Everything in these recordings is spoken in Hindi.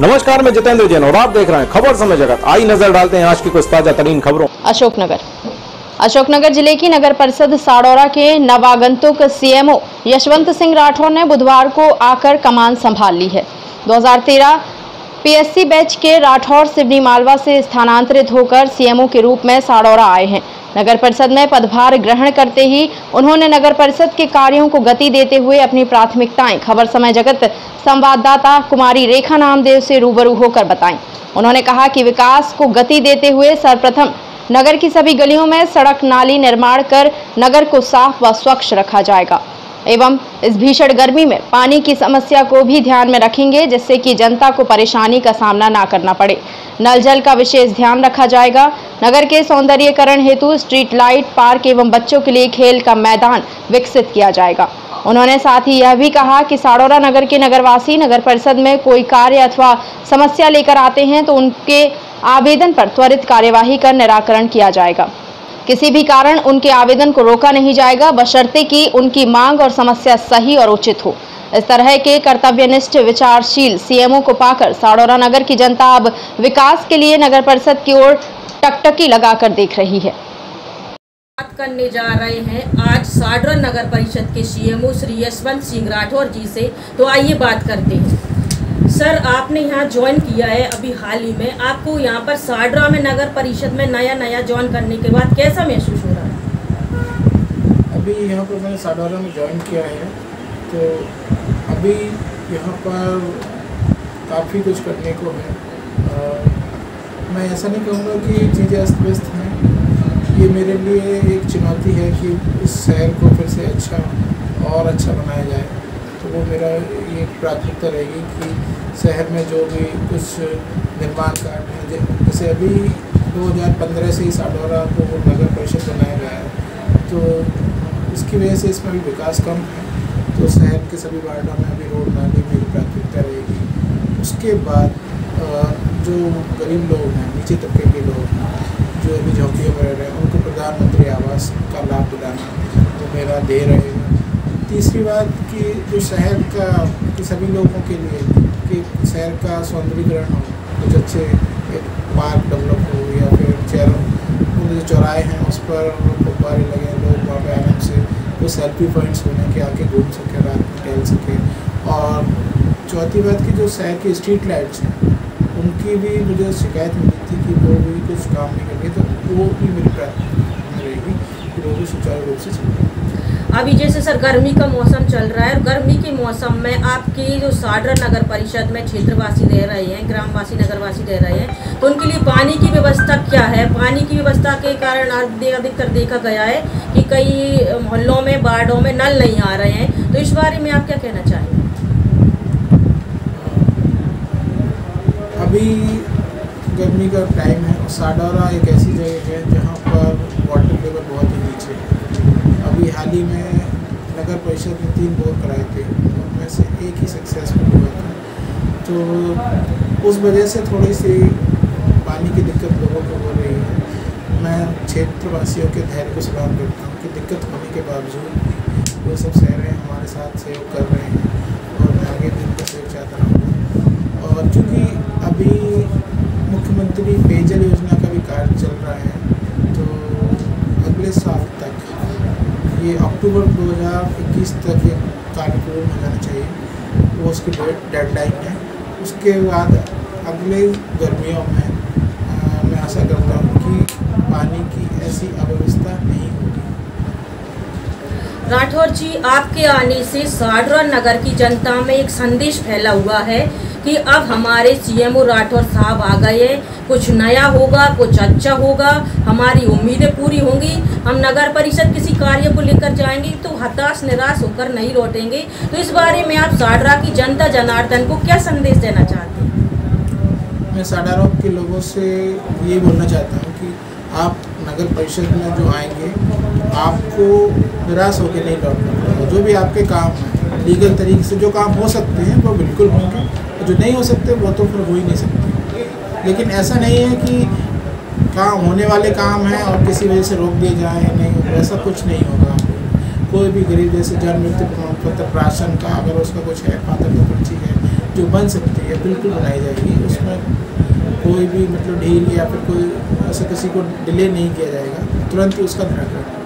नमस्कार, मैं जितेंद्र जैन और आप देख रहे हैं खबर समय जगत। आई नज़र डालते हैं आज की कुछ ताज़ा तरीन खबरों। अशोकनगर। अशोकनगर ज़िले की नगर परिषद साड़ौरा के नवागंतुक सीएमओ यशवंत सिंह राठौर ने बुधवार को आकर कमान संभाल ली है। 2013 पीएससी बैच के राठौर, सिवनी मालवा से स्थानांतरित होकर सीएमओ के रूप में साड़ौरा आए हैं। नगर परिषद में पदभार ग्रहण करते ही उन्होंने नगर परिषद के कार्यों को गति देते हुए अपनी प्राथमिकताएँ खबर समय जगत संवाददाता कुमारी रेखा नामदेव से रूबरू होकर बताएँ उन्होंने कहा कि विकास को गति देते हुए सर्वप्रथम नगर की सभी गलियों में सड़क नाली निर्माण कर नगर को साफ़ व स्वच्छ रखा जाएगा। एवं इस भीषण गर्मी में पानी की समस्या को भी ध्यान में रखेंगे, जिससे कि जनता को परेशानी का सामना ना करना पड़े। नल जल का विशेष ध्यान रखा जाएगा। नगर के सौंदर्यकरण हेतु स्ट्रीट लाइट, पार्क एवं बच्चों के लिए खेल का मैदान विकसित किया जाएगा। उन्होंने साथ ही यह भी कहा कि साड़ौरा नगर के नगरवासी नगर परिषद में कोई कार्य अथवा समस्या लेकर आते हैं तो उनके आवेदन पर त्वरित कार्यवाही कर निराकरण किया जाएगा। किसी भी कारण उनके आवेदन को रोका नहीं जाएगा, बशर्ते कि उनकी मांग और समस्या सही और उचित हो। इस तरह के कर्तव्यनिष्ठ, विचारशील सीएमओ को पाकर साड़ौरा नगर की जनता अब विकास के लिए नगर परिषद की ओर टकटकी लगाकर देख रही है। बात करने जा रहे हैं आज साडरा नगर परिषद के सीएमओ श्री यशवंत सिंह राठौर जी से तो आइए बात करते हैं। सर आपने यहाँ ज्वाइन किया है अभी हाल ही में। आपको यहाँ पर साडरा में नगर परिषद में नया नया ज्वाइन करने के बाद कैसा महसूस हो रहा है? अभी यहाँ पर मैंने साडौरा में ज्वाइन किया है तो अभी यहाँ पर काफ़ी कुछ करने को है। आ, मैं ऐसा नहीं कहूँगा कि चीज़ें अस्त व्यस्त हैं। ये मेरे लिए एक चुनौती है कि इस शहर को फिर से अच्छा और अच्छा बनाया जाए। तो वो मेरा ये प्राथमिकता रहेगी कि शहर में जो भी कुछ निर्माण कार्य है जैसे अभी 2015 से ही साडौरा को वो नगर परिषद बनाया गया है तो इसकी वजह से इसमें भी विकास कम है तो शहर के सभी वार्डों में अभी रोड नाली मेरी प्राथमिकता रहेगी। उसके बाद जो गरीब लोग हैं, नीचे तबके के लोग हैं, जो अभी झोंकियों में रह रहे हैं, उनको प्रधानमंत्री आवास का लाभ दिलाना तो मेरा दे रहेगा। तीसरी बात कि जो शहर का, कि सभी लोगों के लिए, कि शहर का सौंदर्यीकरण हो, कुछ अच्छे पार्क डेवलप हो या फिर चेहरों जो चौराहे हैं, उस पर गुब्बारे लगे, लोग वहाँ पर आराम से वो सेल्फी पॉइंट्स होने के आके घूम सके, रात में टहल सके। और चौथी बात की जो शहर की स्ट्रीट लाइट्स हैं, उनकी भी मुझे शिकायत मिली थी कि वो भी कुछ काम नहीं कर रही तो वो भी मेरी प्राथमिकता रहेगी कि वो भी सुचारू रूप से चल अभी जैसे सर, गर्मी का मौसम चल रहा है और गर्मी के मौसम में आपकी जो साडरा नगर परिषद में क्षेत्रवासी रह रहे हैं, ग्रामवासी, नगरवासी रह रहे हैं तो उनके लिए पानी की व्यवस्था क्या है? पानी की व्यवस्था के कारण अधिकतर देखा गया है कि कई मोहल्लों में, वार्डों में नल नहीं आ रहे हैं। तो इस बारे में आप क्या कहना चाहेंगे? अभी गर्मी का टाइम है और साडौरा एक ऐसी जगह है जहाँ पर वाटर लेवल बहुत अभी हाल ही में नगर परिषद ने तीन बोर कराए थे, उनमें से एक ही सक्सेसफुल हुआ था। तो उस वजह से थोड़ी सी पानी की दिक्कत लोगों को हो रही है। मैं क्षेत्रवासियों के धैर्य को सलाम करता हूँ कि दिक्कत होने के बावजूद वो सब सह रहे हैं हमारे साथ सहयोग कर रहे हैं और मैं आगे भी उनका सहयोग चाहता रहूँगा। और चूँकि अभी मुख्यमंत्री पेयजल योजना का भी कार्य चल रहा है तो अगले साल तक ये अक्टूबर 2021 तक ये कार्य पूर्ण हो जाना चाहिए। वो उसकी डेट डेडलाइन है। उसके बाद अगले गर्मियों में आ, मैं आशा करता हूँ कि पानी की ऐसी अव्यवस्था नहीं होगी। राठौर जी आपके आने से साडरा नगर की जनता में एक संदेश फैला हुआ है कि अब हमारे सीएमओ राठौर साहब आ गए कुछ नया होगा, कुछ अच्छा होगा। हमारी उम्मीदें पूरी होंगी। हम नगर परिषद किसी कार्य को लेकर जाएँगे तो हताश, निराश होकर नहीं लौटेंगे। तो इस बारे में आप साडरा की जनता जनार्दन को क्या संदेश देना चाहते हैं? मैं साडारा के लोगों से ये बोलना चाहता हूँ कि आप नगर परिषद में जो आएँगे, आपको निराश होकर नहीं लौटना जो भी आपके काम लीगल तरीके से जो काम हो सकते हैं, वो बिल्कुल होंगे। जो नहीं हो सकते, वो तो फिर हो ही नहीं सकते। लेकिन ऐसा नहीं है कि काम होने वाले काम हैं और किसी वजह से रोक दिए जाए, नहीं, ऐसा कुछ नहीं होगा। कोई भी गरीब, जैसे जन्म मृत्यु प्रमाण पत्र, राशन का अगर उसका कुछ है, पात्र तो पर्ची है, जो बन सकती है, बिल्कुल बनाई जाएगी। उसमें कोई भी मतलब ढील या फिर कोई ऐसा किसी को डिले नहीं किया जाएगा, तुरंत ही उसका ध्यान रखें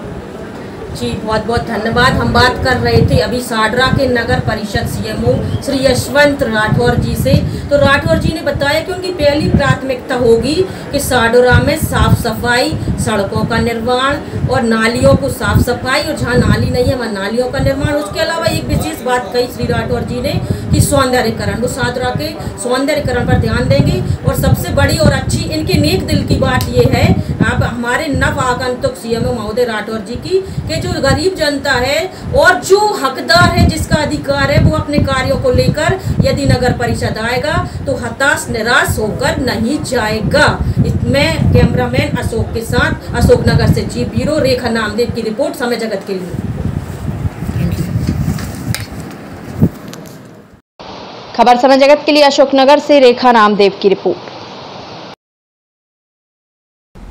जी बहुत बहुत धन्यवाद। हम बात कर रहे थे अभी साडरा के नगर परिषद सीएमओ श्री यशवंत राठौर जी से। तो राठौर जी ने बताया कि उनकी पहली प्राथमिकता होगी कि साडोरा में साफ़ सफ़ाई, सड़कों का निर्माण और नालियों को साफ़ सफ़ाई, और जहाँ नाली नहीं है, वहाँ नालियों का निर्माण। उसके अलावा एक विशेष बात कही श्री राठौर जी ने कि सौंदर्यकरण। वो सादरा के सौंदर्यकरण पर ध्यान देंगे। और सबसे बड़ी और अच्छी इनके नेक दिल की बात ये है हमारे नव आगंतुक सीएम महोदय राठौर जी की कि जो गरीब जनता है और जो हकदार है जिसका अधिकार है वो अपने कार्यों को लेकर यदि नगर परिषद आएगा तो हताश निराश होकर नहीं जाएगा। मैं कैमरामैन अशोक के साथ अशोकनगर से जी ब्यूरो रेखा नामदेव की रिपोर्ट समय जगत के लिए। खबर समय जगत के लिए अशोकनगर से रेखा नामदेव की रिपोर्ट।